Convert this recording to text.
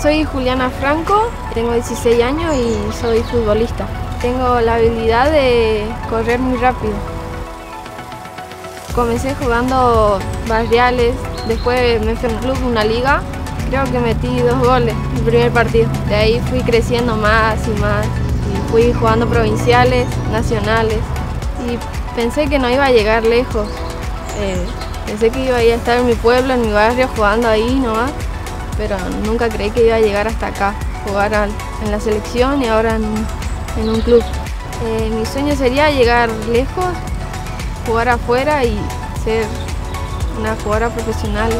Soy Juliana Franco, tengo 16 años y soy futbolista. Tengo la habilidad de correr muy rápido. Comencé jugando barriales, después me fui a un club, una liga. Creo que metí dos goles el primer partido. De ahí fui creciendo más y más. Fui jugando provinciales, nacionales. Y pensé que no iba a llegar lejos. Eh, pensé que iba a estar en mi pueblo, en mi barrio, jugando ahí nomás. Pero nunca creí que iba a llegar hasta acá, jugar en la selección y ahora en, un club. Eh, mi sueño sería llegar lejos, jugar afuera y ser una jugadora profesional.